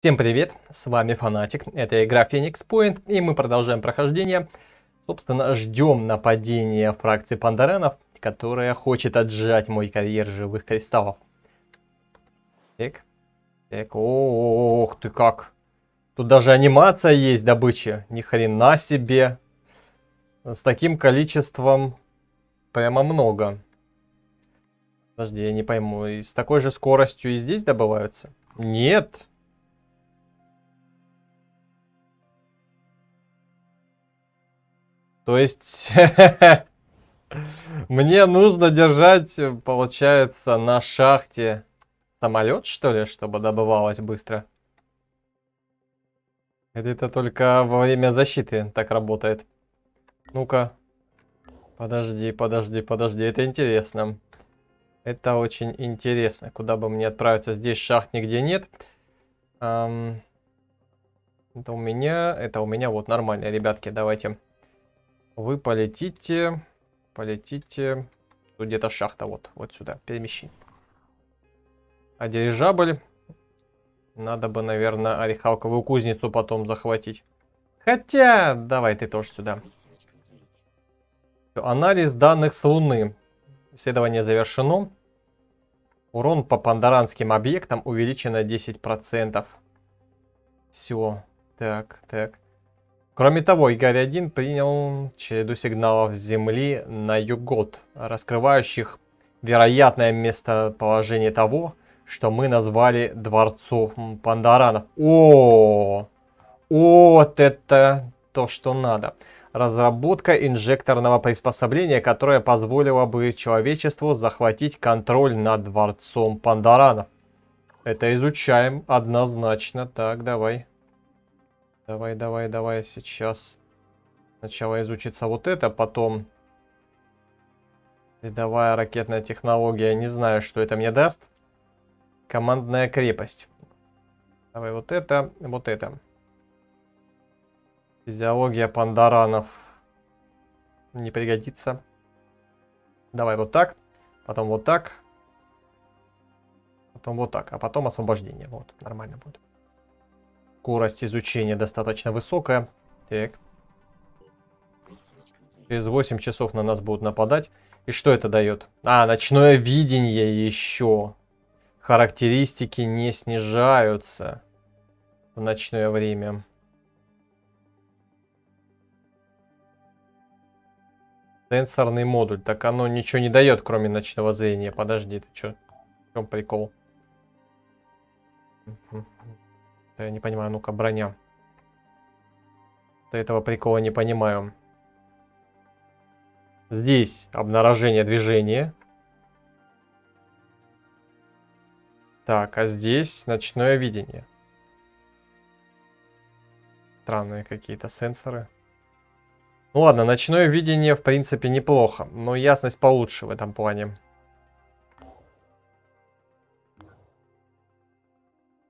Всем привет, с вами Фанатик, это игра Phoenix Point, и мы продолжаем прохождение. Собственно, ждем нападения фракции пандаренов, которая хочет отжать мой карьер живых кристаллов. Так, так, ох ты как. Тут даже анимация есть добычи, ни хрена себе. С таким количеством прямо много. Подожди, я не пойму, и с такой же скоростью и здесь добываются? Нет. То есть мне нужно держать, получается, на шахте самолет, что ли, чтобы добывалось быстро? Это только во время защиты так работает? Ну-ка. Подожди, подожди, подожди. Это интересно. Это очень интересно. Куда бы мне отправиться? Здесь шахт нигде нет. Эм... Это у меня, это у меня вот нормально, ребятки. Давайте вы полетите, полетите, тут где-то шахта, вот, вот сюда, перемещи. А дирижабль, надо бы, наверное, орехалковую кузницу потом захватить. Хотя, давай ты тоже сюда. Анализ данных с Луны. Исследование завершено. Урон по пандаранским объектам увеличен на 10%. Все. Так, так. Кроме того, Игорь-1 принял череду сигналов Земли на югот, раскрывающих вероятное местоположение того, что мы назвали дворцом Пандаранов. О, вот это то, что надо. Разработка инжекторного приспособления, которое позволило бы человечеству захватить контроль над дворцом Пандаранов. Это изучаем однозначно. Так, давай. Давай, давай, давай, сейчас. Сначала изучится вот это, потом... Рядовая ракетная технология, не знаю, что это мне даст. Командная крепость. Давай вот это, вот это. Физиология пандаранов. Не пригодится. Давай вот так, потом вот так. Потом вот так, а потом освобождение. Вот, нормально будет. Скорость изучения достаточно высокая. Так. Через 8 часов на нас будут нападать. И что это дает? А, ночное видение еще. Характеристики не снижаются в ночное время. Сенсорный модуль. Так оно ничего не дает, кроме ночного зрения. Подожди, ты что? В чем прикол? Я не понимаю, ну-ка, броня. Я этого прикола не понимаю. Здесь обнаружение движения. Так, а здесь ночное видение. Странные какие-то сенсоры. Ну ладно, ночное видение в принципе неплохо, но ясность получше в этом плане.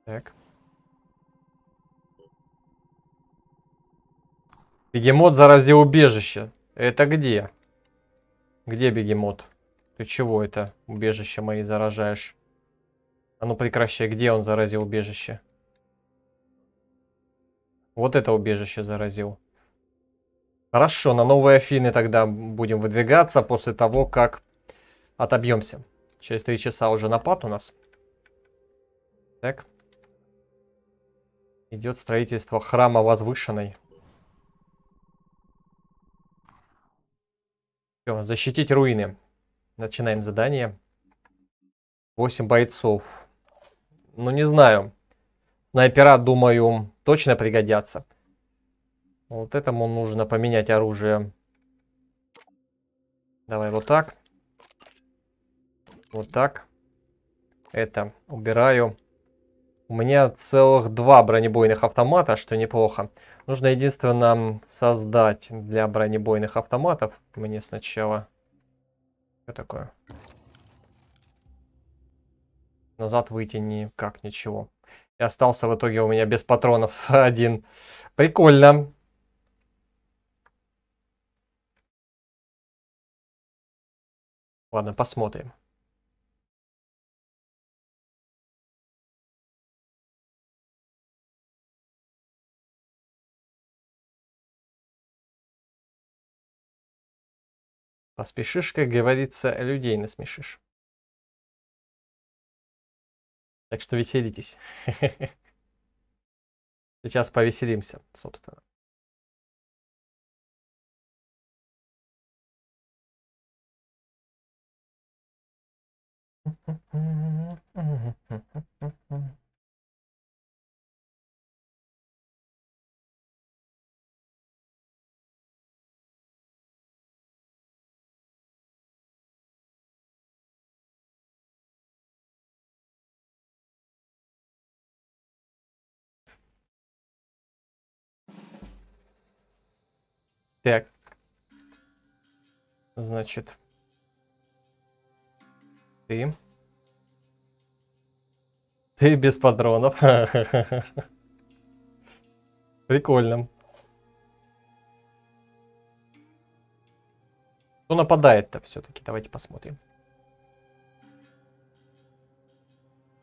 Так. Бегемот заразил убежище. Это где? Где бегемот? Ты чего это убежище мои заражаешь? А ну прекращай, где он заразил убежище? Вот это убежище заразил. Хорошо, на новые Афины тогда будем выдвигаться после того, как отобьемся. Через три часа уже напад у нас. Так. Идет строительство храма возвышенной. Все, защитить руины. Начинаем задание. 8 бойцов. Ну, не знаю. Снайпера, думаю, точно пригодятся. Вот этому нужно поменять оружие. Давай вот так. Вот так. Это убираю. У меня целых два бронебойных автомата, что неплохо. Нужно единственно создать для бронебойных автоматов. Мне сначала... Что такое? Назад выйти никак, ничего. И остался в итоге у меня без патронов один. Прикольно. Ладно, посмотрим. Поспешишь, как говорится, людей насмешишь. Так что веселитесь. Сейчас повеселимся, собственно. Так. Значит. Ты. Ты без патронов. Прикольно. Кто нападает-то все-таки? Давайте посмотрим.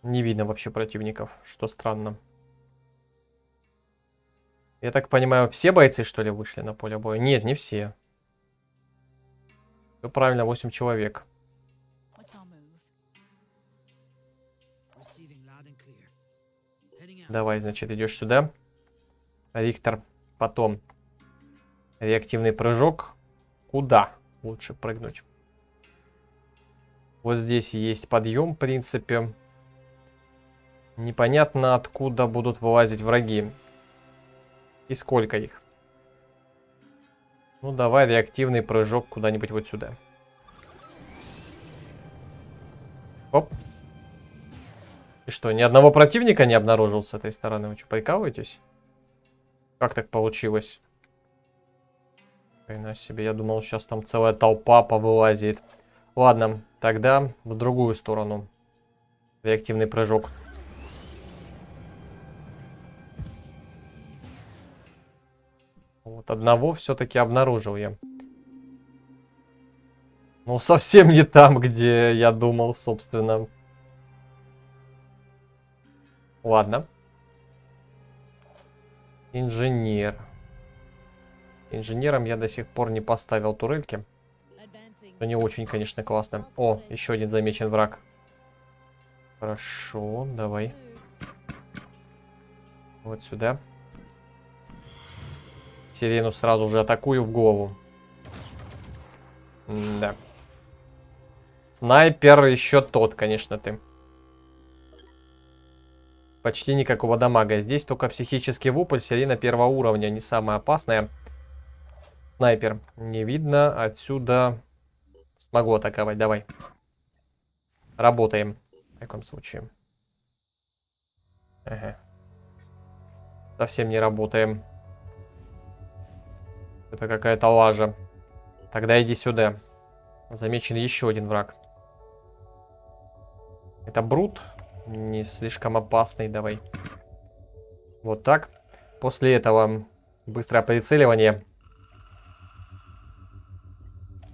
Не видно вообще противников, что странно. Я так понимаю, все бойцы, что ли, вышли на поле боя? Нет, не все. Все правильно, 8 человек. Давай, значит, идешь сюда. Рихтер, потом реактивный прыжок. Куда лучше прыгнуть? Вот здесь есть подъем, в принципе. Непонятно, откуда будут вылазить враги. И сколько их? Ну, давай реактивный прыжок куда-нибудь вот сюда. Оп. И что, ни одного противника не обнаружил с этой стороны? Вы что, прикалываетесь? Как так получилось? на себе, я думал, сейчас там целая толпа повылазит. Ладно, тогда в другую сторону. Реактивный прыжок. Вот одного все-таки обнаружил я. Ну, совсем не там, где я думал, собственно. Ладно. Инженер. Инженером я до сих пор не поставил турельки. Это не очень, конечно, классно. О, еще один замечен враг. Хорошо, давай. Вот сюда. Сирену сразу же атакую в голову. Да. Снайпер еще тот, конечно, ты. Почти никакого дамага. Здесь только психический вопль, сирена первого уровня, не самая опасная. Снайпер. Не видно. Отсюда смогу атаковать. Давай. Работаем. В таком случае. Ага. Совсем не работаем. Это какая-то лажа. Тогда иди сюда. Замечен еще один враг. Это Брут. Не слишком опасный, давай. Вот так. После этого быстрое прицеливание.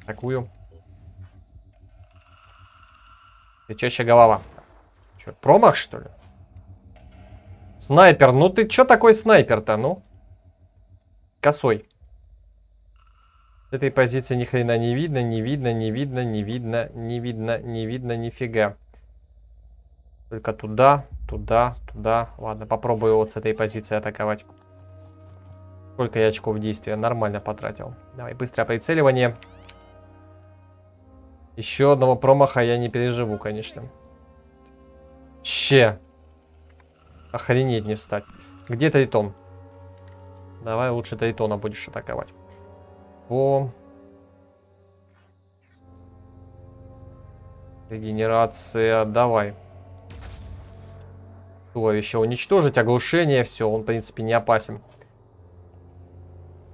Такую. чаще голова. Че, промах, что ли? Снайпер, ну ты чё такой снайпер-то, ну? Косой. С этой позиции ни хрена не видно, не видно, не видно, не видно, не видно, не видно, нифига. Только туда, туда, туда. Ладно, попробую вот с этой позиции атаковать. Сколько я очков действия? Нормально потратил. Давай, быстрое прицеливание. Еще одного промаха я не переживу, конечно. Че. Охренеть не встать. Где Тритон? Давай лучше Тритона будешь атаковать по регенерация. Давай. Туловище уничтожить, оглушение, все, он в принципе не опасен.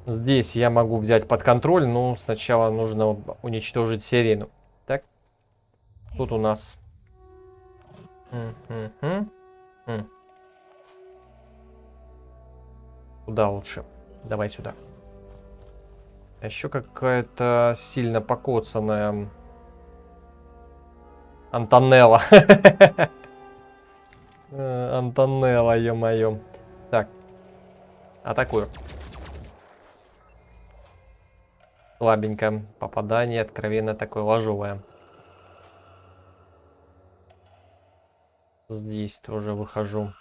Здесь я могу взять под контроль, но сначала нужно уничтожить сирену. Так, тут у нас... Куда лучше? Давай сюда. А еще какая-то сильно покоцанная Антонелла. Э, Антонелла, ё-моё. Так. Атакую. Слабенько. Попадание откровенно такое ложовое. Здесь тоже выхожу.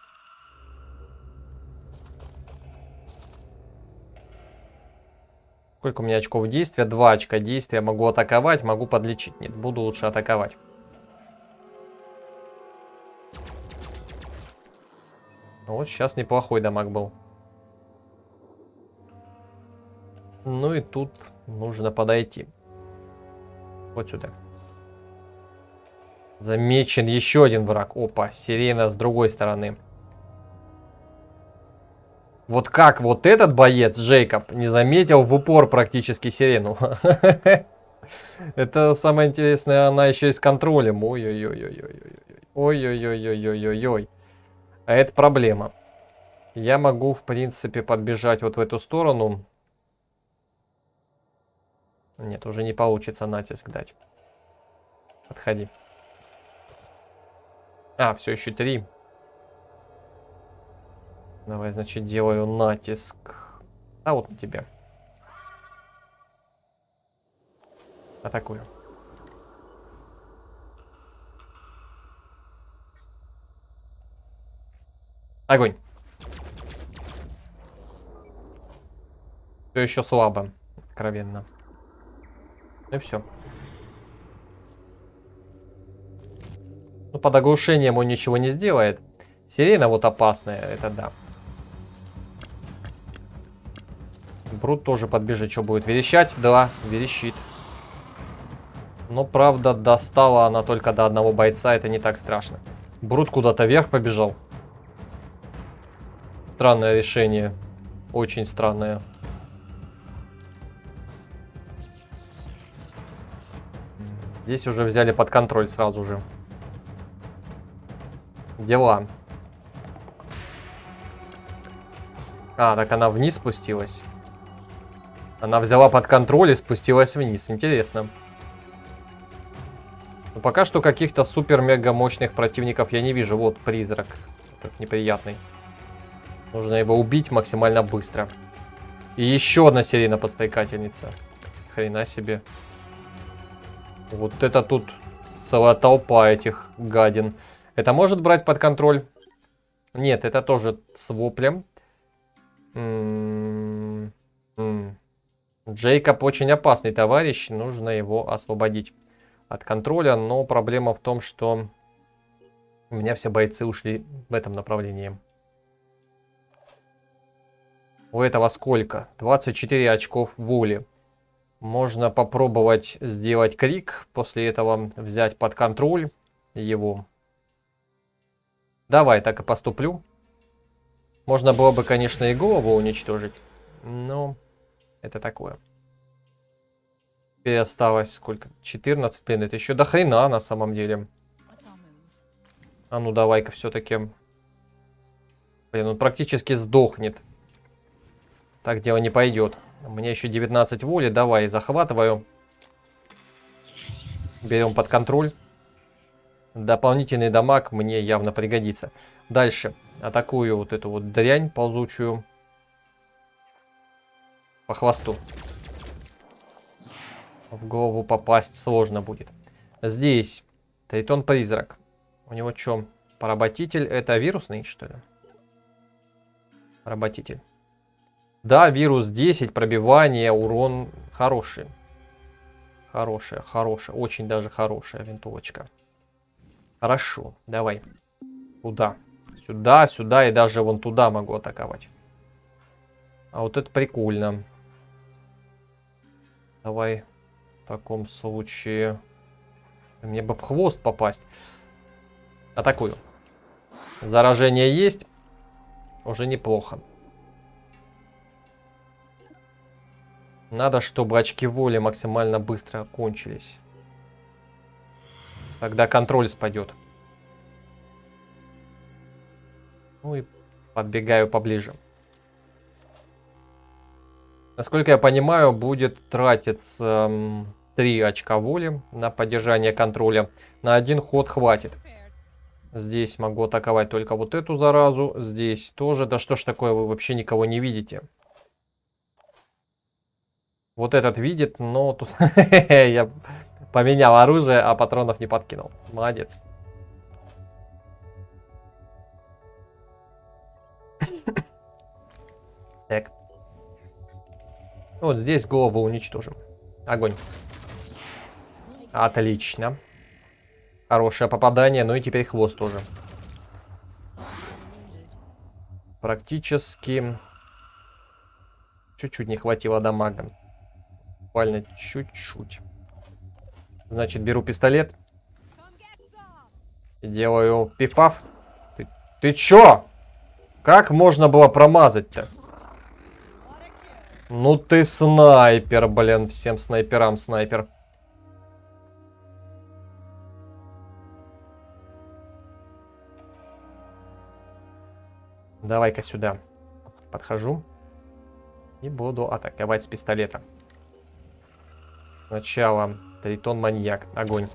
Сколько у меня очков действия? Два очка действия. Могу атаковать, могу подлечить. Нет, буду лучше атаковать. Вот сейчас неплохой дамаг был. Ну и тут нужно подойти. Вот сюда. Замечен еще один враг. Опа, сирена с другой стороны. Вот как вот этот боец, Джейкоб, не заметил в упор практически сирену. Это самое интересное, она еще и с контролем. Ой-ой-ой-ой-ой-ой. Ой-ой-ой-ой-ой-ой. А это проблема. Я могу, в принципе, подбежать вот в эту сторону. Нет, уже не получится натиск дать. Подходи. А, все еще три. Давай, значит, делаю натиск. А вот на тебя. Атакую. Огонь. Все еще слабо, откровенно. И все. Ну, под оглушением он ничего не сделает. Сирена вот опасная, это да. Брут тоже подбежит, что будет верещать? Да, верещит. Но, правда, достала она только до одного бойца, это не так страшно. Брут куда-то вверх побежал. Странное решение. Очень странное. Здесь уже взяли под контроль сразу же. Дела. А, так она вниз спустилась. Она взяла под контроль и спустилась вниз. Интересно. Но пока что каких-то супер-мега мощных противников я не вижу. Вот призрак. Этот неприятный. Нужно его убить максимально быстро. И еще одна серийная подстрекательница. Хрена себе. Вот это тут целая толпа этих гадин. Это может брать под контроль? Нет, это тоже с воплем. М -м -м. Джейкоб очень опасный товарищ, нужно его освободить от контроля, но проблема в том, что у меня все бойцы ушли в этом направлении. У этого сколько? 24 очков воли. Можно попробовать сделать крик, после этого взять под контроль его. Давай, так и поступлю. Можно было бы, конечно, и голову уничтожить, но это такое. Теперь осталось сколько? 14, блин, это еще до хрена на самом деле. А ну давай-ка все-таки. Блин, он практически сдохнет. Так дело не пойдет. У меня еще 19 воли. Давай, захватываю. Берем под контроль. Дополнительный дамаг мне явно пригодится. Дальше. Атакую вот эту вот дрянь ползучую. По хвосту. В голову попасть сложно будет. Здесь. Тритон-призрак. У него что? Поработитель. Это вирусный, что ли? Поработитель. Да, вирус 10, пробивание, урон хороший. Хорошая, хорошая, очень даже хорошая винтовочка. Хорошо, давай. Куда? Сюда, сюда и даже вон туда могу атаковать. А вот это прикольно. Давай в таком случае... Мне бы в хвост попасть. Атакую. Заражение есть. Уже неплохо. Надо, чтобы очки воли максимально быстро кончились. Тогда контроль спадет. Ну и подбегаю поближе. Насколько я понимаю, будет тратиться 3 очка воли на поддержание контроля. На один ход хватит. Здесь могу атаковать только вот эту заразу. Здесь тоже. Да что ж такое, вы вообще никого не видите. Вот этот видит, но тут я поменял оружие, а патронов не подкинул. Молодец. Так. Вот здесь голову уничтожим. Огонь. Отлично. Хорошее попадание, ну и теперь хвост тоже. Практически... Чуть-чуть не хватило дамага. Буквально чуть-чуть. Значит, беру пистолет. Делаю пифав. Ты, ты чё? Как можно было промазать-то? Ну ты снайпер, блин. Всем снайперам снайпер. Давай-ка сюда. Подхожу. И буду атаковать с пистолета. Сначала Тритон маньяк. Огонь.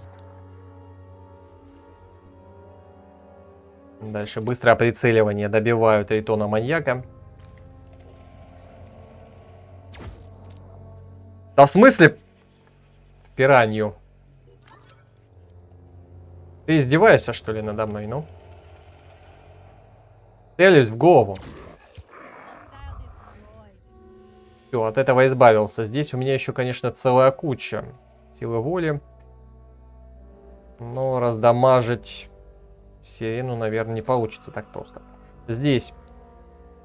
Дальше быстрое прицеливание. Добиваю Тритона Да в смысле? Пиранью. Ты издеваешься, что ли, надо мной, ну? Целюсь в голову. Все, от этого избавился. Здесь у меня еще, конечно, целая куча силы воли. Но раздамажить сирену, наверное, не получится так просто. Здесь.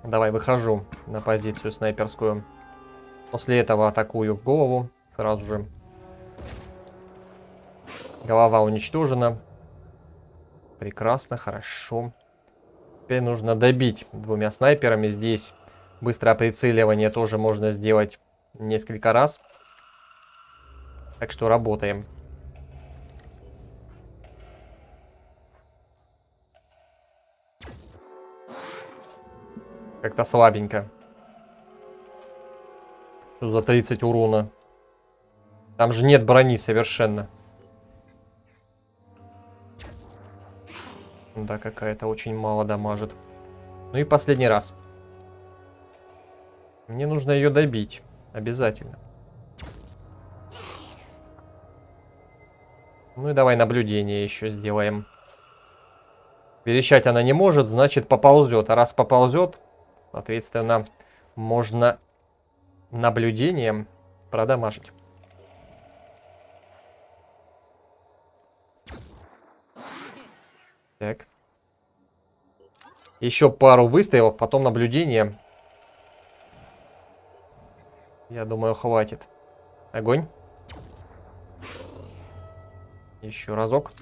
Давай, выхожу на позицию снайперскую. После этого атакую голову сразу же. Голова уничтожена. Прекрасно, хорошо. Теперь нужно добить двумя снайперами здесь. Быстрое прицеливание тоже можно сделать несколько раз. Так что работаем. Как-то слабенько. Что за 30 урона? Там же нет брони совершенно. Да, какая-то очень мало дамажит. Ну и последний раз. Мне нужно ее добить. Обязательно. Ну и давай наблюдение еще сделаем. Верещать она не может, значит поползет. А раз поползет, соответственно, можно наблюдением продамажить. Так. Еще пару выстрелов, потом наблюдение. Я думаю, хватит. Огонь. Еще разок.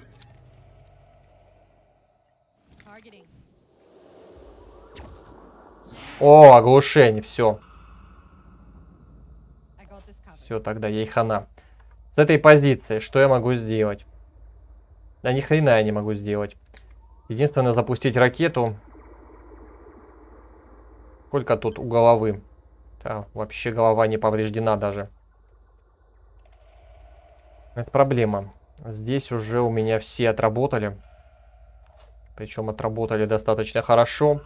О, оглушение, все. Все, тогда ей хана. С этой позиции что я могу сделать? Да ни хрена я не могу сделать. Единственное, запустить ракету. Сколько тут у головы? Да, вообще голова не повреждена даже. Это проблема. Здесь уже у меня все отработали. Причем отработали достаточно хорошо.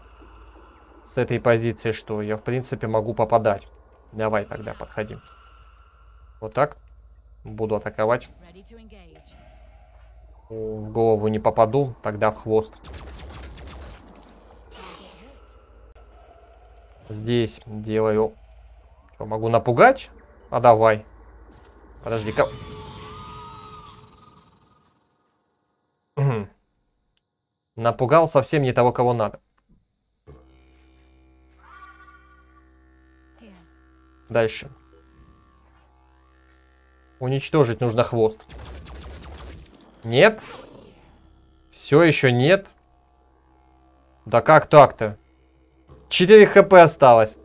С этой позиции, что я, в принципе, могу попадать. Давай тогда, подходим. Вот так. Буду атаковать в голову не попаду, тогда в хвост. Здесь делаю... Что, могу напугать? А давай. Подожди-ка. Напугал совсем не того, кого надо. Дальше. Уничтожить нужно хвост. Нет? Все еще нет? Да как так-то? 4 хп осталось.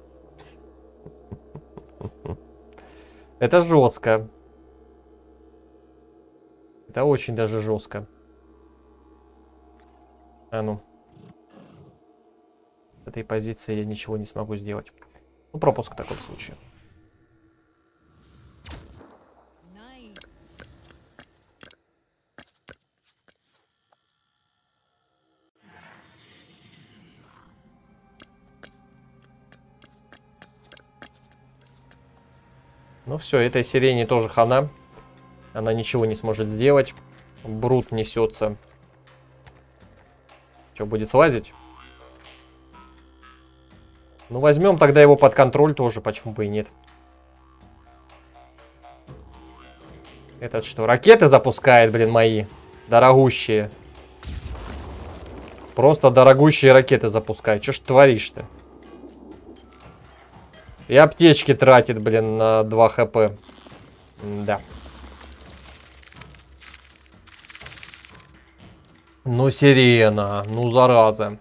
Это жестко. Это очень даже жестко. А ну. С этой позиции я ничего не смогу сделать. Ну, пропуск в таком случае. Ну все, этой сирене тоже хана. Она ничего не сможет сделать. Брут несется. Что, будет слазить? Ну, возьмем тогда его под контроль тоже, почему бы и нет. Этот что, ракеты запускает, блин, мои? Дорогущие. Просто дорогущие ракеты запускает. Что ж творишь-то? И аптечки тратит, блин, на 2 хп. Да. Ну, сирена. Ну, зараза.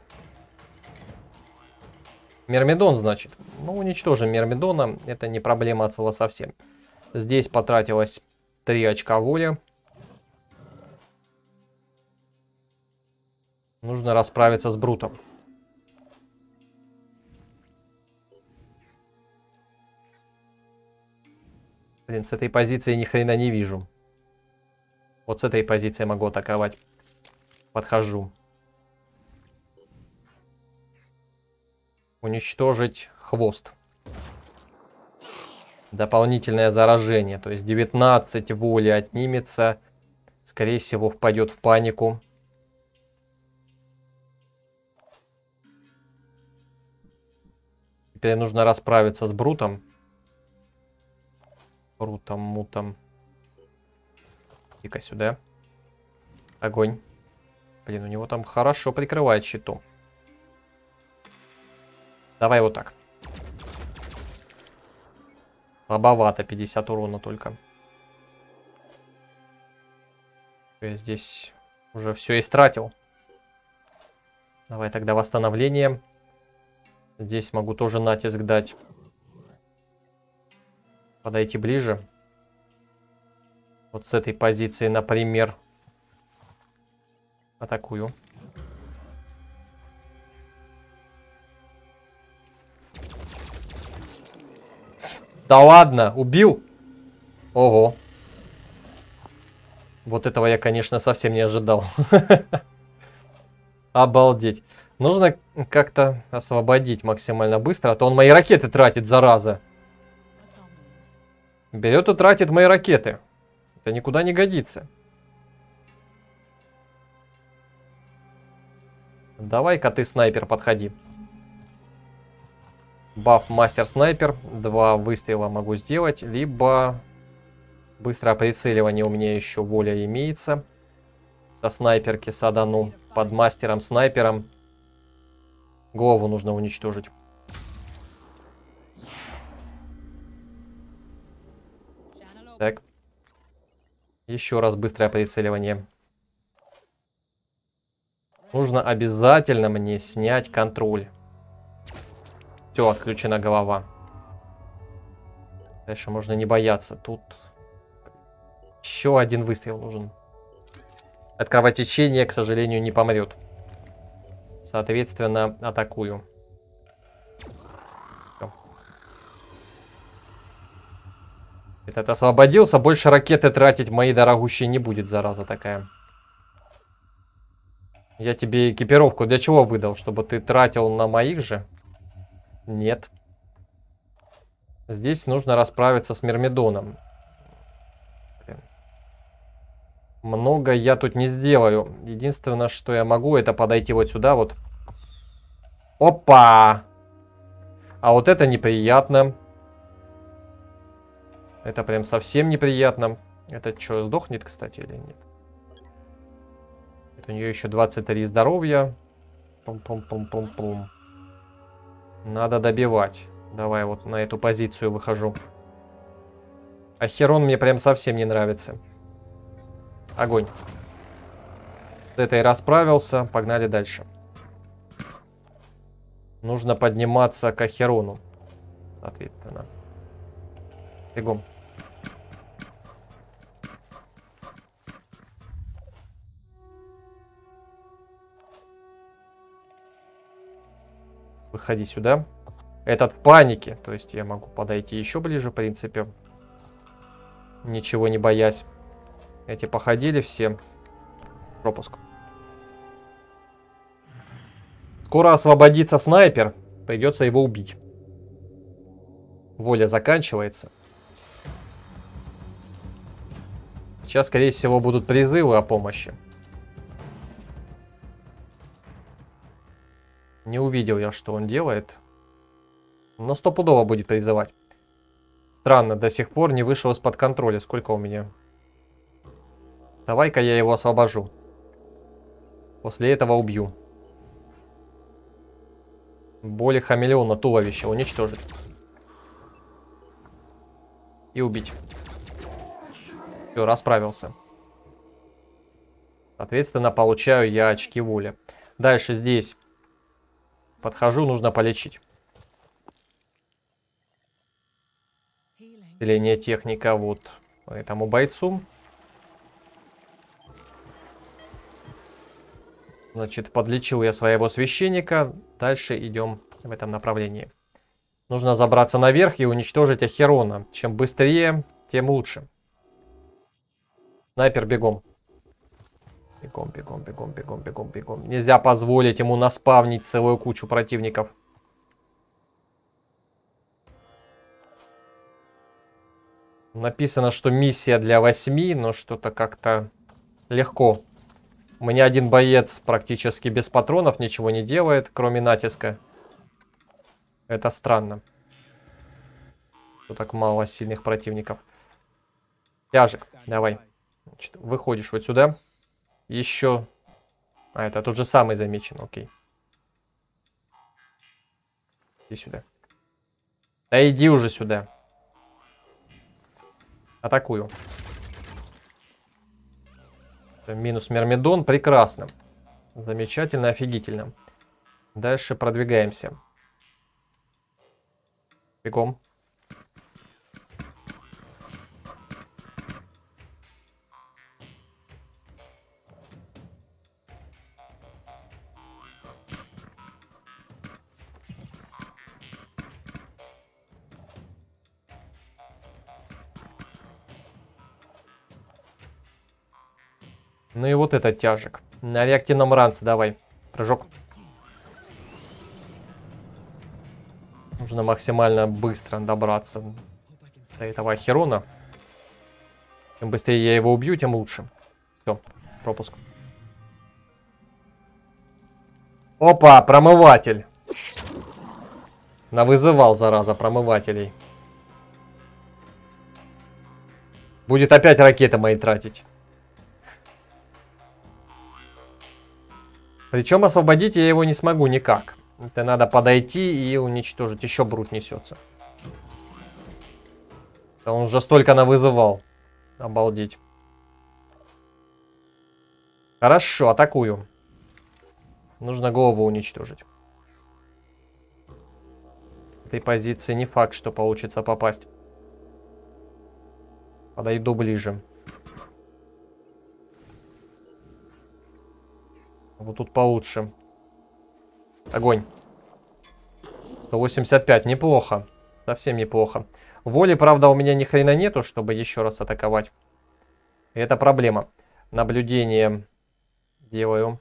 Мермидон, значит. Ну, уничтожим Мермидона. Это не проблема от слова совсем. Здесь потратилось 3 очка воли. Нужно расправиться с Брутом. Блин, с этой позиции ни хрена не вижу. Вот с этой позиции могу атаковать. Подхожу. Уничтожить хвост. Дополнительное заражение. То есть 19 воли отнимется. Скорее всего, впадет в панику. Теперь нужно расправиться с Брутом. Брутом, мутом. Иди-ка сюда. Огонь. Блин, у него там хорошо прикрывает щитом. Давай вот так. Слабовато, 50 урона только. Я здесь уже все истратил. Давай тогда восстановление. Здесь могу тоже натиск дать. Подойти ближе. Вот с этой позиции, например. Атакую. Да ладно, убил? Ого. Вот этого я, конечно, совсем не ожидал. Обалдеть. Нужно как-то освободить максимально быстро, а то он мои ракеты тратит, зараза. Берет и тратит мои ракеты. Это никуда не годится. Давай-ка ты, снайпер, подходи. Баф мастер снайпер. Два выстрела могу сделать. Либо быстрое прицеливание у меня еще воля имеется. Со снайперки садану под мастером снайпером. Голову нужно уничтожить. Так. Еще раз быстрое прицеливание. Нужно обязательно мне снять контроль. Все, отключена голова. Дальше можно не бояться. Тут еще один выстрел нужен. От кровотечения, к сожалению, не помрет. Соответственно, атакую. Этот освободился, больше ракеты тратить мои дорогущие не будет, зараза такая. Я тебе экипировку для чего выдал? Чтобы ты тратил на моих же? Нет. Здесь нужно расправиться с Мермидоном. Много я тут не сделаю. Единственное, что я могу, это подойти вот сюда вот. Опа! А вот это неприятно. Это прям совсем неприятно. Это что, сдохнет, кстати, или нет? Это у нее еще 23 здоровья. Пум-пум-пум-пум-пум. Надо добивать. Давай вот на эту позицию выхожу. А Херон мне прям совсем не нравится. Огонь. С этой расправился. Погнали дальше. Нужно подниматься к Ахерону. Соответственно. Бегом. Выходи сюда. Этот в панике. То есть я могу подойти еще ближе, в принципе. Ничего не боясь. Эти походили все. Пропуск. Скоро освободится снайпер. Придется его убить. Воля заканчивается. Сейчас, скорее всего, будут призывы о помощи. Не увидел я, что он делает. Но стопудово будет призывать. Странно, до сих пор не вышел из-под контроля. Сколько у меня? Давай-ка я его освобожу. После этого убью. Боли хамелеона туловища уничтожить. И убить. Все, расправился. Соответственно, получаю я очки воли. Дальше здесь. Подхожу, нужно полечить. Деление техника вот этому бойцу. Значит, подлечил я своего священника. Дальше идем в этом направлении. Нужно забраться наверх и уничтожить Ахерона. Чем быстрее, тем лучше. Снайпер, бегом. Бегом, бегом, бегом, бегом, бегом, бегом. Нельзя позволить ему наспавнить целую кучу противников. Написано, что миссия для восьми, но что-то как-то легко у меня один боец практически без патронов ничего не делает, кроме натиска. Это странно. Что так мало сильных противников. Тяжек, давай. Значит, выходишь вот сюда. Еще... А, это тот же самый замечен, окей. Иди сюда. Да иди уже сюда. Атакую. Минус Мермидон. Прекрасно. Замечательно, офигительно. Дальше продвигаемся. Бегом. Вот этот тяжек. На реактивном ранце давай. Прыжок. Нужно максимально быстро добраться до этого Херона. Чем быстрее я его убью, тем лучше. Все, пропуск. Опа, промыватель. Навызывал, зараза, промывателей. Будет опять ракеты мои тратить. Причем освободить я его не смогу никак. Это надо подойти и уничтожить. Еще брут несется. Он уже столько навызывал. Обалдеть. Хорошо, атакую. Нужно голову уничтожить. Этой позиции не факт, что получится попасть. Подойду ближе. Вот тут получше. Огонь. 185, неплохо. Совсем неплохо. Воли, правда, у меня ни хрена нету, чтобы еще раз атаковать. Это проблема. Наблюдение делаю.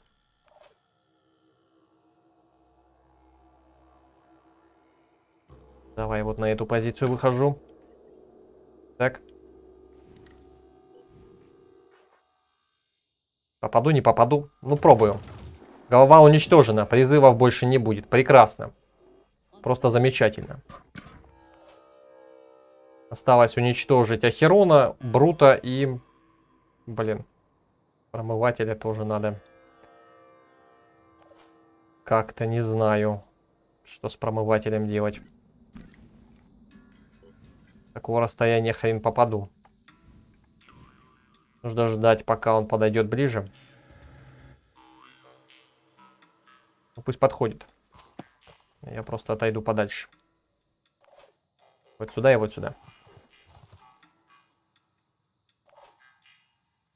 Давай вот на эту позицию выхожу. Так. Попаду, не попаду. Ну, пробую. Голова уничтожена. Призывов больше не будет. Прекрасно. Просто замечательно. Осталось уничтожить Ахерона, Брута и... Блин. Промывателя тоже надо. Как-то не знаю, что с промывателем делать. Такого расстояния хрен попаду. Нужно ждать, пока он подойдет ближе. Ну, пусть подходит. Я просто отойду подальше. Вот сюда и вот сюда.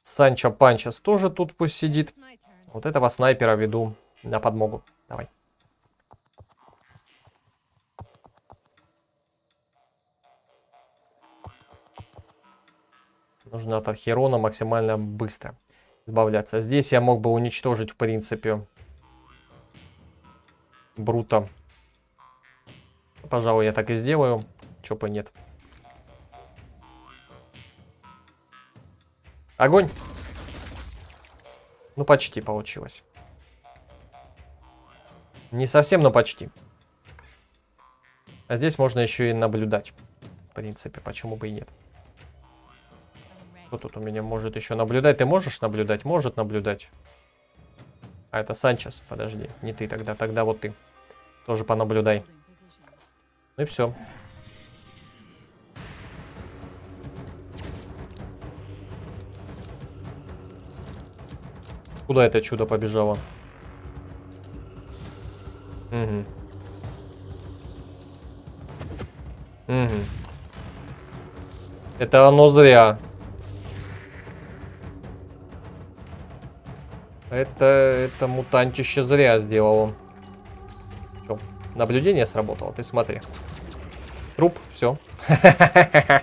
Санчо Панчес тоже тут пусть сидит. Вот этого снайпера веду на подмогу. Давай. Нужно от Архерона максимально быстро избавляться. Здесь я мог бы уничтожить, в принципе, Брута. Пожалуй, я так и сделаю. Бы нет. Огонь. Ну, почти получилось. Не совсем, но почти. А здесь можно еще и наблюдать. В принципе, почему бы и нет. Кто тут у меня может еще наблюдать? Ты можешь наблюдать? Может наблюдать. А это Санчес. Подожди, не ты тогда. Тогда вот ты. Тоже понаблюдай. Ну и все. Куда это чудо побежало? Угу. Угу. Это оно зря. Это, это мутантище зря сделал. Что, наблюдение сработало? Ты смотри. Труп, все.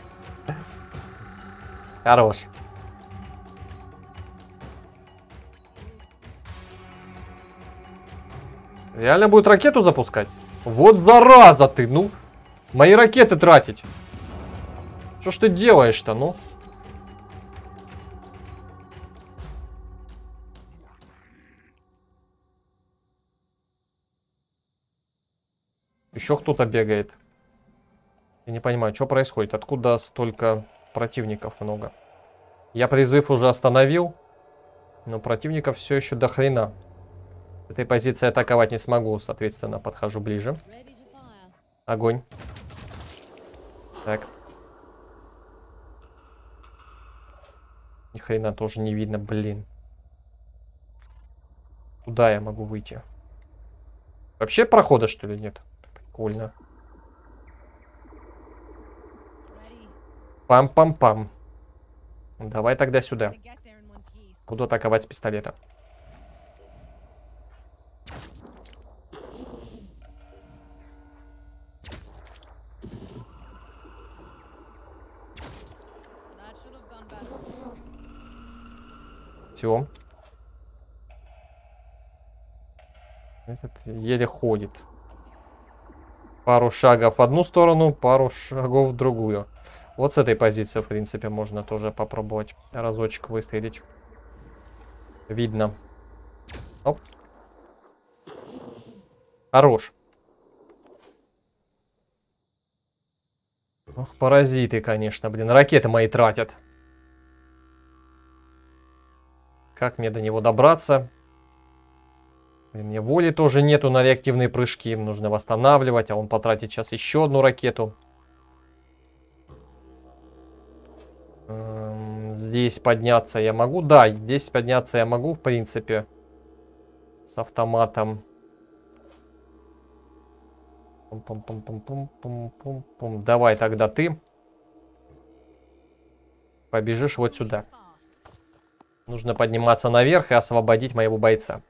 Хорош. Реально будет ракету запускать? Вот зараза ты, ну. Мои ракеты тратить. Что ж ты делаешь-то, ну? Еще кто-то бегает. Я не понимаю, что происходит. Откуда столько противников много? Я призыв уже остановил. Но противников все еще до хрена. С этой позиции атаковать не смогу. Соответственно, подхожу ближе. Огонь. Так. Ни хрена тоже не видно, блин. Куда я могу выйти? Вообще прохода, что ли, нет? Прикольно. Пам-пам-пам. Давай тогда сюда. Буду атаковать с пистолета. Этот еле ходит. Пару шагов в одну сторону, пару шагов в другую. Вот с этой позиции, в принципе, можно тоже попробовать разочек выстрелить. Видно. Оп. Хорош. Ох, паразиты, конечно, блин. Ракеты мои тратят. Как мне до него добраться? Мне воли тоже нету на реактивные прыжки. Им нужно восстанавливать, а он потратит сейчас еще одну ракету. Эм, здесь подняться я могу? Да, здесь подняться я могу, в принципе. С автоматом. Пум -пум -пум -пум -пум -пум -пум -пум. Давай тогда ты побежишь вот сюда. Нужно подниматься наверх и освободить моего бойца.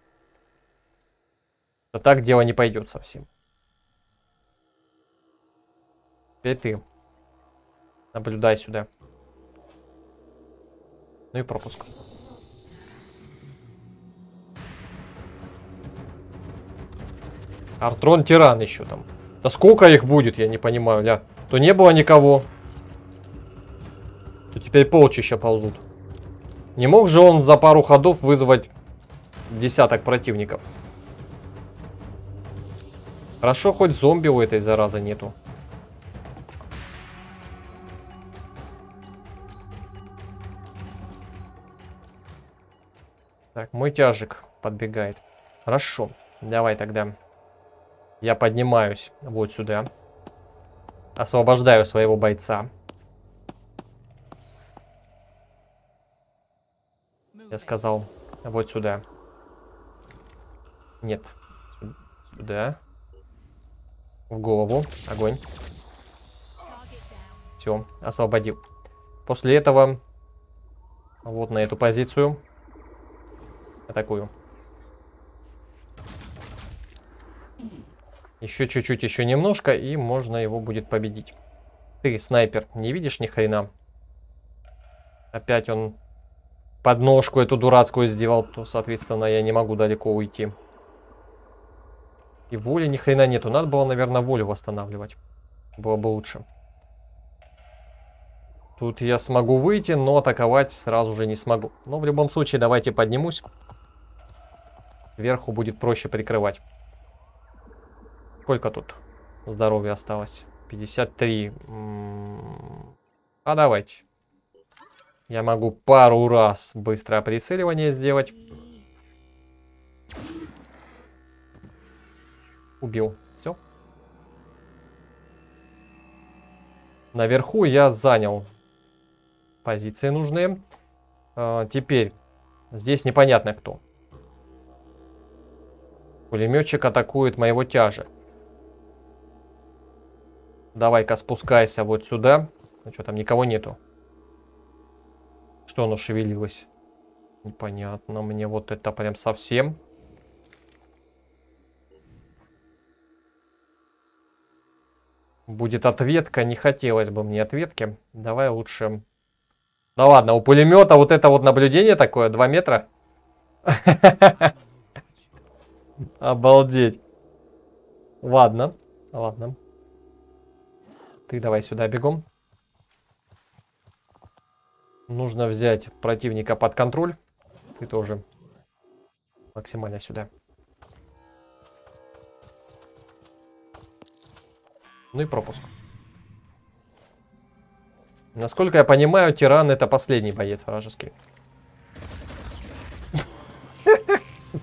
А так дело не пойдет совсем. Теперь ты. Наблюдай сюда. Ну и пропуск. Артрон Тиран еще там. Да сколько их будет, я не понимаю, ля. То не было никого. То теперь полчища ползут. Не мог же он за пару ходов вызвать десяток противников. Хорошо, хоть зомби у этой заразы нету. Так, мой тяжик подбегает. Хорошо, давай тогда. Я поднимаюсь вот сюда. Освобождаю своего бойца. Я сказал, вот сюда. Нет, сюда. В голову. Огонь. Все, освободил. После этого вот на эту позицию атакую. Еще чуть-чуть, еще немножко, и можно его будет победить. Ты, снайпер, не видишь ни хрена? Опять он подножку эту дурацкую сделал, то, соответственно, я не могу далеко уйти. И воли ни хрена нету. Надо было, наверное, волю восстанавливать. Было бы лучше. Тут я смогу выйти, но атаковать сразу же не смогу. Но в любом случае давайте поднимусь. Вверху будет проще прикрывать. Сколько тут здоровья осталось? 53. А давайте. Я могу пару раз быстрое прицеливание сделать. Убил. Все. Наверху я занял позиции нужные. А, теперь здесь непонятно кто. Пулеметчик атакует моего тяжа. Давай-ка спускайся вот сюда. Ну что, там никого нету. Что оно шевелилось? Непонятно. Мне вот это прям совсем. Будет ответка. Не хотелось бы мне ответки. Давай лучше... Да ладно, у пулемета вот это вот наблюдение такое, 2 метра. Обалдеть. Ладно, ладно. Ты давай сюда бегом. Нужно взять противника под контроль. Ты тоже максимально сюда. Ну и пропуск. Насколько я понимаю, тиран это последний боец вражеский.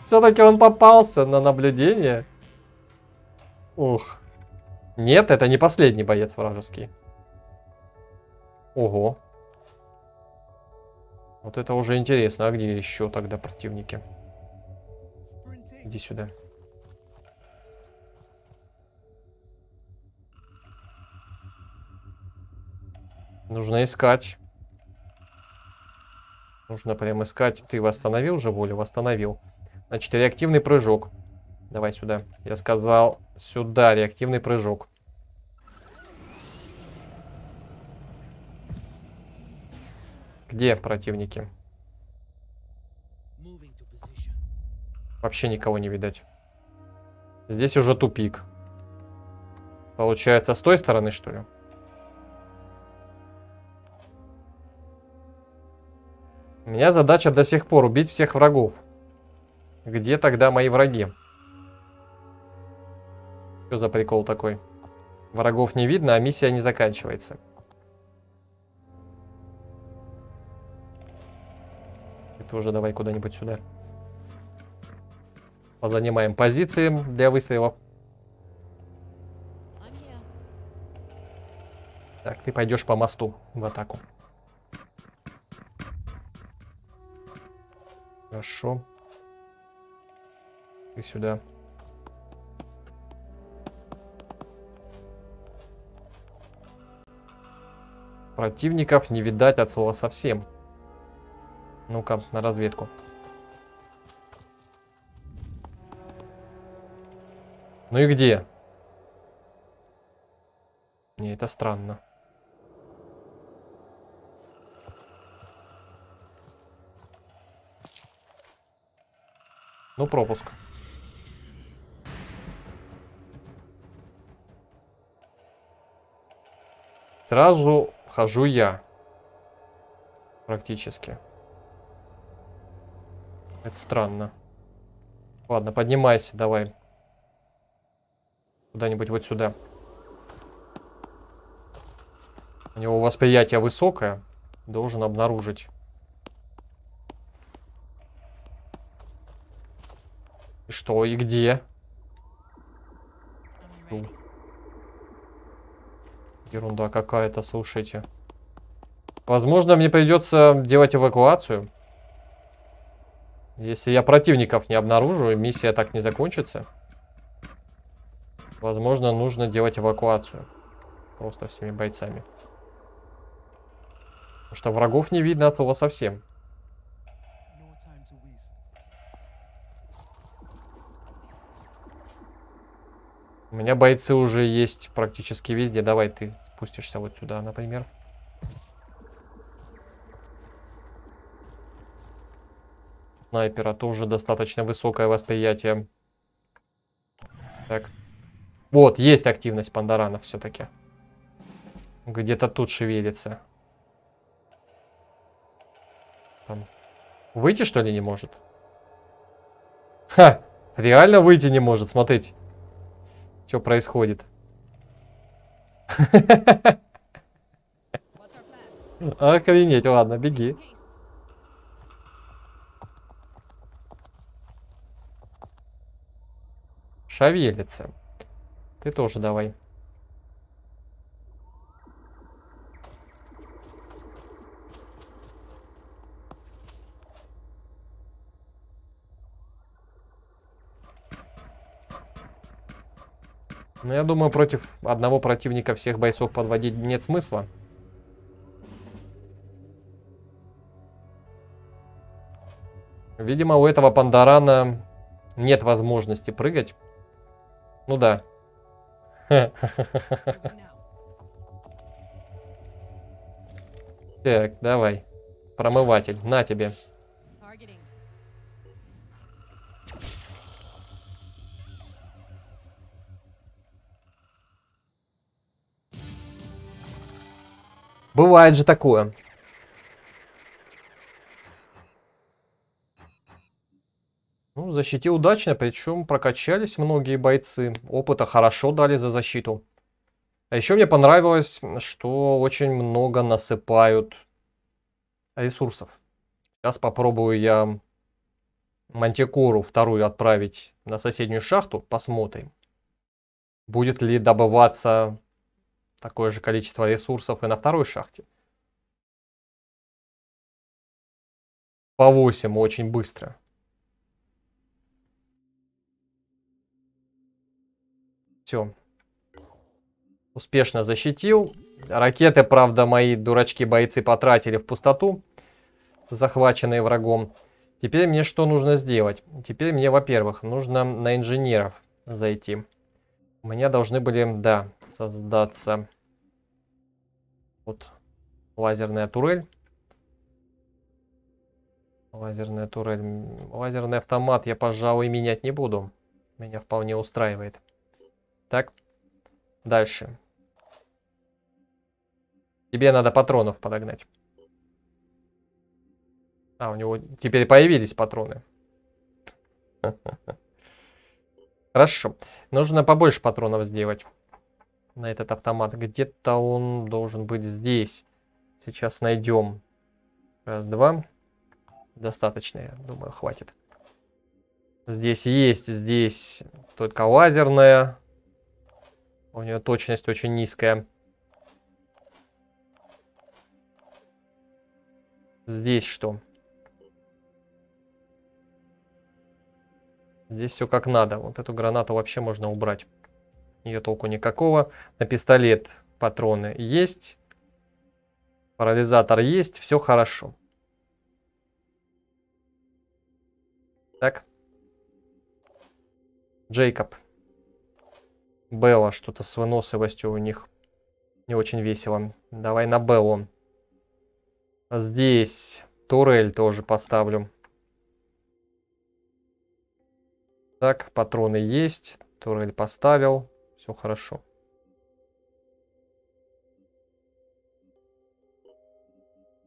Все-таки он попался на наблюдение. Ух. Нет, это не последний боец вражеский. Ого. Вот это уже интересно. А где еще тогда противники? Иди сюда. Нужно искать. Нужно прям искать. Ты восстановил же волю? Восстановил. Значит, реактивный прыжок. Давай сюда. Я сказал сюда реактивный прыжок. Где противники? Вообще никого не видать. Здесь уже тупик. Получается, с той стороны, что ли? У меня задача до сих пор убить всех врагов. Где тогда мои враги? Что за прикол такой? Врагов не видно, а миссия не заканчивается. Это уже давай куда-нибудь сюда. Позанимаем позиции для выстрелов. Так, ты пойдешь по мосту в атаку. Хорошо. И сюда. Противников не видать от слова совсем. Ну-ка, на разведку. Ну и где? Не, это странно. Ну, пропуск. Сразу хожу я. Практически. Это странно. Ладно, поднимайся, давай. Куда-нибудь вот сюда. У него восприятие высокое. Должен обнаружить. Что, и где? Ерунда какая-то, слушайте. Возможно, мне придется делать эвакуацию. Если я противников не обнаружу, миссия так не закончится. Возможно, нужно делать эвакуацию. Просто всеми бойцами. Потому что врагов не видно от слова совсем. У меня бойцы уже есть практически везде. Давай ты спустишься вот сюда, например. Снайпера тоже достаточно высокое восприятие. Так. Вот, есть активность пандарана все-таки. Где-то тут шевелится. там? Выйти, что ли, не может? Ха! Реально выйти не может, смотрите. Что происходит? Охренеть, ладно, беги. Шавелится. Ты тоже давай. Ну, я думаю, против одного противника всех бойцов подводить нет смысла. Видимо, у этого пандарана нет возможности прыгать. Ну да. Так, давай. Промыватель, на тебе. Бывает же такое. Ну, защитил удачно, причем прокачались многие бойцы. Опыта хорошо дали за защиту. А еще мне понравилось, что очень много насыпают ресурсов. Сейчас попробую я мантикору вторую отправить на соседнюю шахту. Посмотрим, будет ли добываться такое же количество ресурсов и на второй шахте. По 8 очень быстро. Все. Успешно защитил. Ракеты, правда, мои дурачки-бойцы потратили в пустоту, захваченные врагом. Теперь мне что нужно сделать? Теперь мне, во-первых, нужно на инженеров зайти. У меня должны были, да, создаться вот лазерная турель. Лазерная турель. Лазерный автомат я, пожалуй, менять не буду. Меня вполне устраивает. Так, дальше. Тебе надо патронов подогнать. А, у него теперь появились патроны. Хорошо. Нужно побольше патронов сделать на этот автомат. Где-то он должен быть здесь. Сейчас найдем. Раз, два. Достаточно, я думаю, хватит. Здесь есть, здесь только лазерная. У нее точность очень низкая. Здесь что? Здесь все как надо. Вот эту гранату вообще можно убрать. Ее толку никакого. На пистолет патроны есть. Парализатор есть. Все хорошо. Так. Джейкоб. Белла. Что-то с выносливостью у них не очень весело. Давай на Беллу. Здесь турель тоже поставлю. Так, патроны есть. Турель поставил. Все хорошо.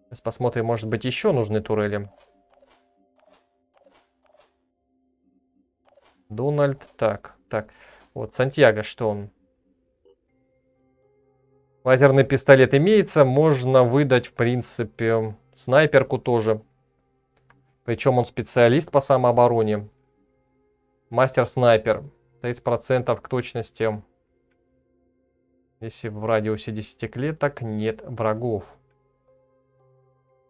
Сейчас посмотрим, может быть, еще нужны турели. Дональд. Так, так. Вот, Сантьяго, что он? Лазерный пистолет имеется. Можно выдать, в принципе, снайперку тоже. Причем он специалист по самообороне. Мастер-снайпер. 30% к точности. Если в радиусе 10 клеток нет врагов.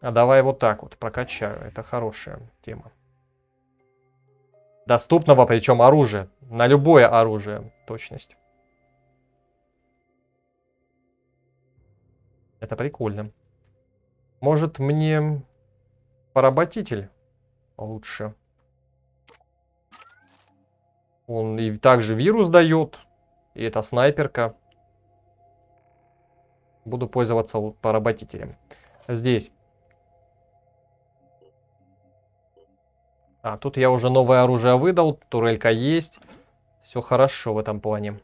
А давай вот так вот прокачаю. Это хорошая тема. Доступного, причем оружия. На любое оружие точность. Это прикольно. Может мне поработитель лучше? Он и также вирус дает. И это снайперка. Буду пользоваться поработителем. Здесь. А, тут я уже новое оружие выдал. Турелька есть. Все хорошо в этом плане.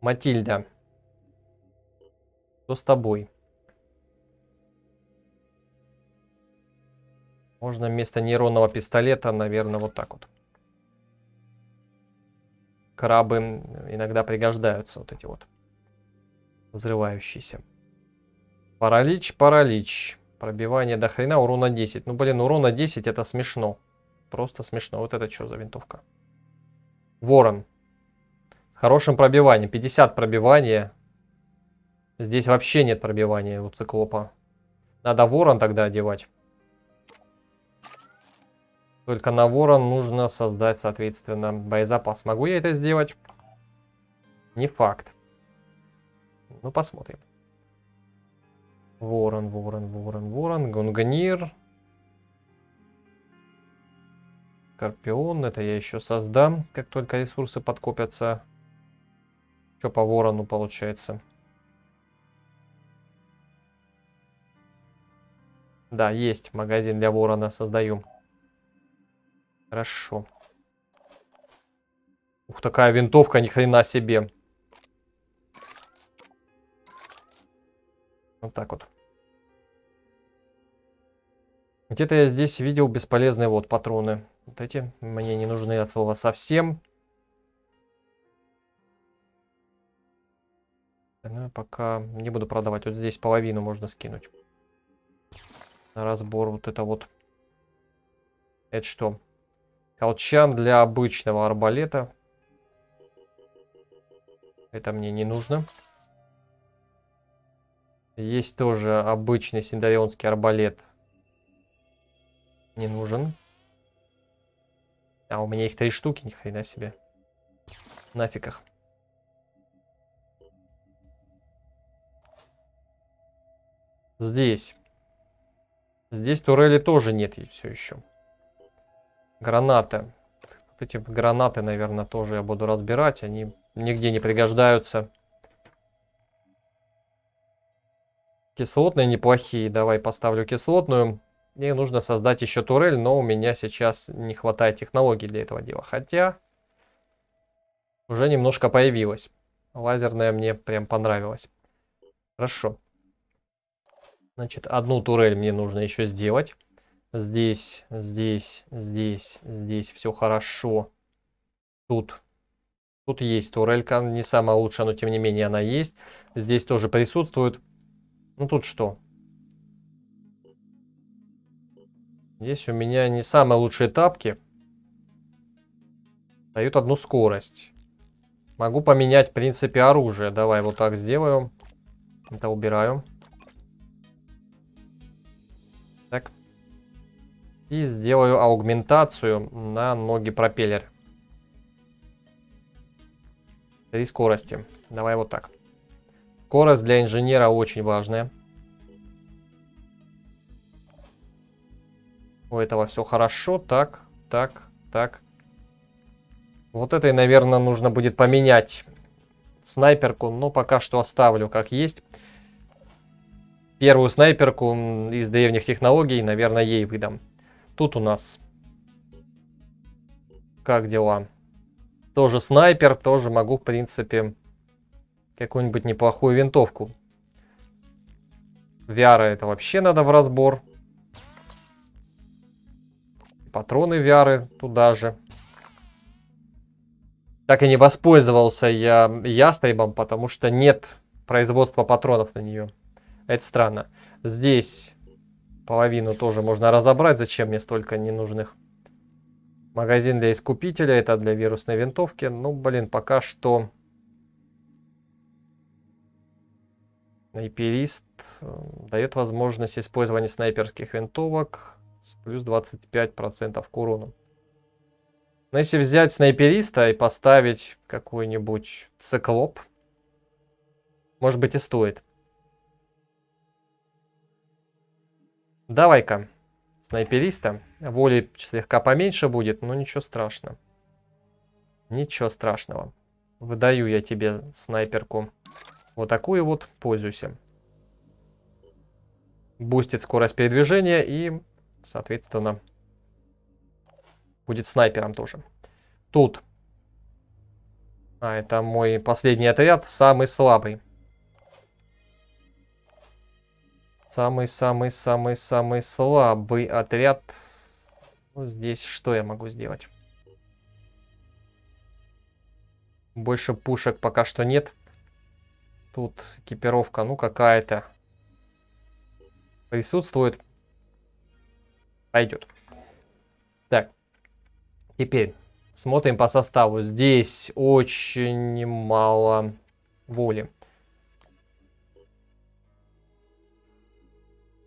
Матильда. Что с тобой? Можно вместо нейронного пистолета, наверное, вот так вот. Крабы иногда пригождаются, вот эти вот. Взрывающиеся. Паралич, паралич. Пробивание до хрена, урона 10. Ну, блин, урона 10 это смешно. Просто смешно. Вот это что за винтовка? Ворон. С хорошим пробиванием. 50 пробивания. Здесь вообще нет пробивания у циклопа. Надо ворон тогда одевать. Только на ворон нужно создать, соответственно, боезапас. Могу я это сделать? Не факт. Ну, посмотрим. Ворон, ворон, ворон, ворон. Гунганир. Скорпион. Это я еще создам, как только ресурсы подкопятся. Что по ворону получается? Да, есть магазин для ворона, создаю. Хорошо. Ух, такая винтовка, ни хрена себе. Вот так вот. Где-то я здесь видел бесполезные вот патроны. Вот эти мне не нужны от слова совсем. Ну, пока не буду продавать. Вот здесь половину можно скинуть. На разбор вот это вот. Это что? Колчан для обычного арбалета. Это мне не нужно. Есть тоже обычный синдарионский арбалет. Не нужен. А у меня их три штуки, ни хрена себе. Нафиг их. Здесь. Здесь турели тоже нет все еще. Гранаты. Вот эти гранаты, наверное, тоже я буду разбирать. Они нигде не пригождаются. Кислотные неплохие. Давай поставлю кислотную. Мне нужно создать еще турель, но у меня сейчас не хватает технологий для этого дела. Хотя уже немножко появилась. Лазерная мне прям понравилась. Хорошо. Значит, одну турель мне нужно еще сделать. Здесь, здесь, здесь, здесь все хорошо. Тут Тут есть турелька, не самая лучшая, но тем не менее она есть. Здесь тоже присутствует. Ну тут что? Здесь у меня не самые лучшие тапки. Дают одну скорость. Могу поменять, в принципе, оружие. Давай вот так сделаю. Это убираю. И сделаю аугментацию на ноги пропеллер. Три скорости. Давай вот так. Скорость для инженера очень важная. У этого все хорошо. Так, так, так. Вот этой, наверное, нужно будет поменять снайперку. Но пока что оставлю как есть. Первую снайперку из древних технологий, наверное, ей выдам. Тут у нас... Как дела? Тоже снайпер, тоже могу, в принципе, какую-нибудь неплохую винтовку. Виара это вообще надо в разбор. Патроны Виары туда же. Так и не воспользовался я ястребом, потому что нет производства патронов на нее. Это странно. Здесь половину тоже можно разобрать. Зачем мне столько ненужных? Магазин для искупителя. Это для вирусной винтовки. Ну, блин, пока что... Снайперист э, дает возможность использования снайперских винтовок с плюс 25% к урону. Но если взять снайпериста и поставить какой-нибудь циклоп, может быть и стоит. Давай-ка, снайпериста. Воли слегка поменьше будет, но ничего страшного. Ничего страшного. Выдаю я тебе снайперку. Вот такую вот, пользуйся. Бустит скорость передвижения и, соответственно, будет снайпером тоже. Тут. А, это мой последний отряд, самый слабый. Самый-самый-самый-самый слабый отряд. Ну, здесь что я могу сделать? Больше пушек пока что нет. Тут экипировка, ну, какая-то. Присутствует. Пойдет. Так. Теперь смотрим по составу. Здесь очень мало воли.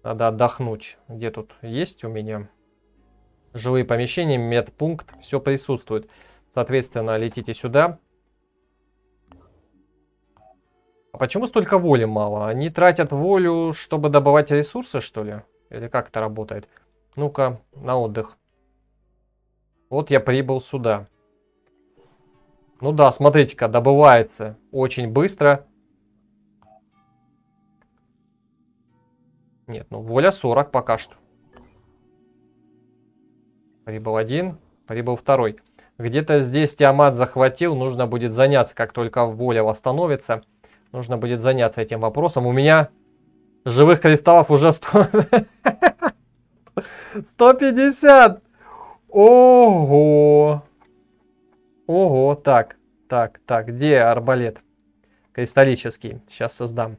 Надо отдохнуть. Где тут есть у меня? Жилые помещения, медпункт, все присутствует. Соответственно, летите сюда. А почему столько воли мало? Они тратят волю, чтобы добывать ресурсы, что ли? Или как это работает? Ну-ка, на отдых. Вот я прибыл сюда. Ну да, смотрите-ка, добывается очень быстро. Нет, ну воля 40 пока что. Прибыл один, прибыл второй. Где-то здесь Тиамат захватил, нужно будет заняться, как только воля восстановится. Нужно будет заняться этим вопросом. У меня живых кристаллов уже 100... 150! Ого! Ого, так, так, так, где арбалет? Кристаллический, сейчас создам.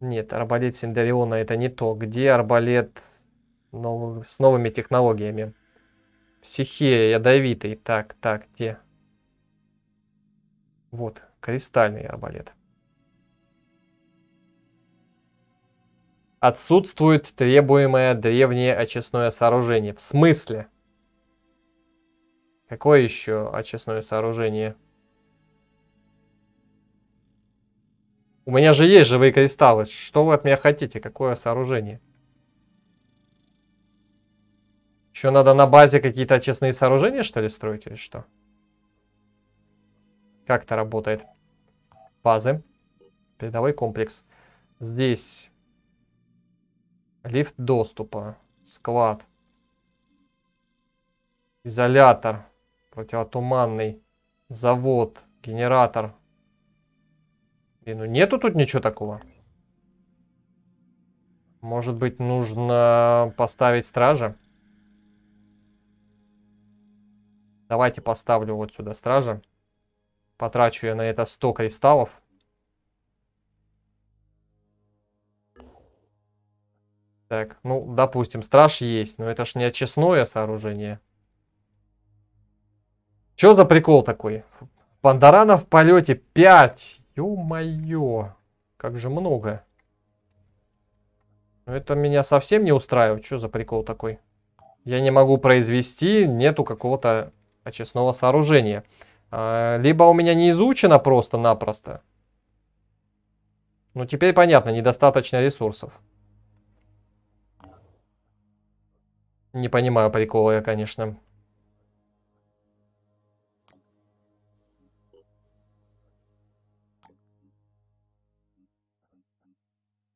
Нет, арбалет Синдариона это не то. Где арбалет нов... с новыми технологиями? Психея, ядовитый. Так, так, где? Вот, кристальный арбалет. Отсутствует требуемое древнее очистное сооружение. В смысле? Какое еще очистное сооружение? У меня же есть живые кристаллы. Что вы от меня хотите? Какое сооружение? Еще надо на базе какие-то очистные сооружения, что ли, строить или что? Как это работает? Базы. Передовой комплекс. Здесь лифт доступа. Склад. Изолятор. Противотуманный. Завод. Генератор. Блин, ну нету тут ничего такого. Может быть, нужно поставить стража? Давайте поставлю вот сюда стража. Потрачу я на это 100 кристаллов. Так, ну, допустим, страж есть, но это ж не очистное сооружение. Что за прикол такой? Пандарана в полете 5. Ё-моё, как же много. Это меня совсем не устраивает. Что за прикол такой? Я не могу произвести, нету какого-то очистного сооружения. А, либо у меня не изучено просто-напросто. Ну, теперь понятно, недостаточно ресурсов. Не понимаю прикола я, конечно.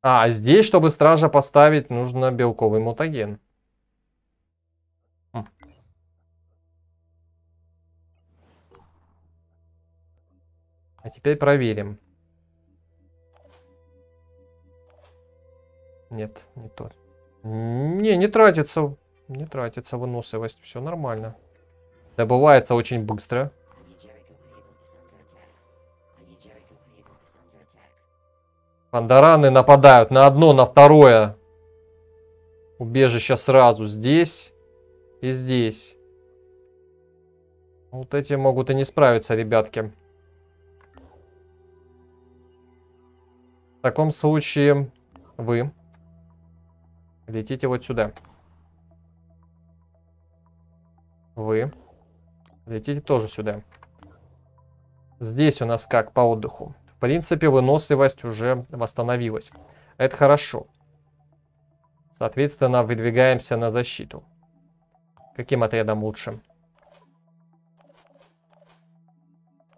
А, здесь, чтобы стража поставить, нужно белковый мутаген. А теперь проверим. Нет, не тот. Не, не тратится. Не тратится выносливость. Все нормально. Добывается очень быстро. Пандараны нападают на одно, на второе. Убежище сразу здесь и здесь. Вот эти могут и не справиться, ребятки. В таком случае вы летите вот сюда. Вы летите тоже сюда. Здесь у нас как по отдыху. Принципе, выносливость уже восстановилась. Это хорошо. Соответственно, выдвигаемся на защиту. Каким отрядом лучше?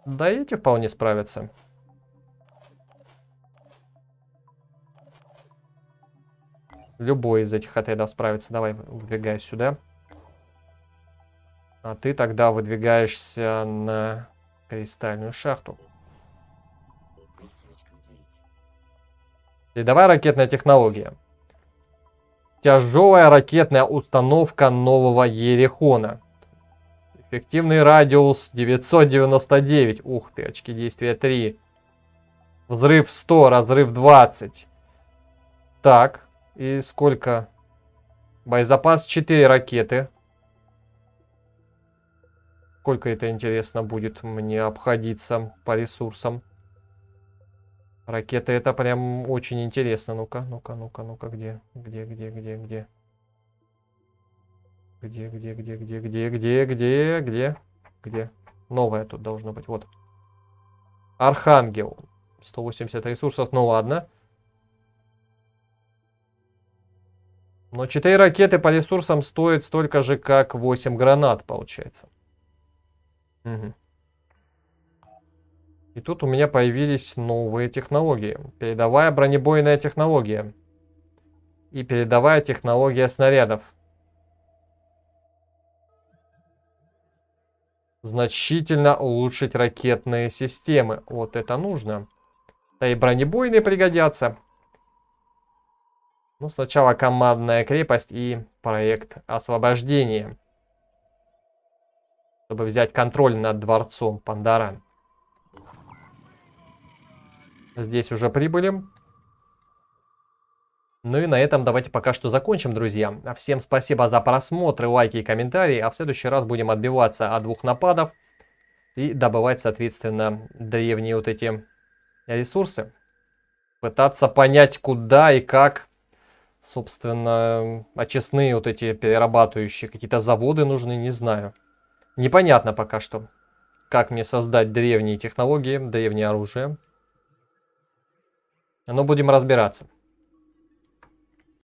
Да эти вполне справятся. Любой из этих отрядов справится. Давай, выдвигай сюда. А ты тогда выдвигаешься на кристальную шахту. Передовая ракетная технология. Тяжелая ракетная установка нового Ерехона. Эффективный радиус 999. Ух ты, очки действия 3. Взрыв 100, разрыв 20. Так, и сколько? Боезапас 4 ракеты. Сколько это, интересно, будет мне обходиться по ресурсам? Ракеты это прям очень интересно. Ну-ка, ну-ка, ну-ка, ну-ка, где? Где, где, где, где? Где, где, где, где, где, где, где, где? Где? Новое тут должно быть. Вот. Архангел. 180 ресурсов, ну ладно. Но 4 ракеты по ресурсам стоят столько же, как 8 гранат, получается. Угу. И тут у меня появились новые технологии. Передовая бронебойная технология. И передовая технология снарядов. Значительно улучшить ракетные системы. Вот это нужно. Да и бронебойные пригодятся. Ну, сначала командная крепость и проект освобождения. Чтобы взять контроль над дворцом Пандаран. Здесь уже прибыли. Ну и на этом давайте пока что закончим, друзья. Всем спасибо за просмотры, лайки и комментарии. А в следующий раз будем отбиваться от двух нападов. И добывать, соответственно, древние вот эти ресурсы. Пытаться понять, куда и как, собственно, очистные вот эти перерабатывающие какие-то заводы нужны, не знаю. Непонятно пока что, как мне создать древние технологии, древнее оружие. Но будем разбираться.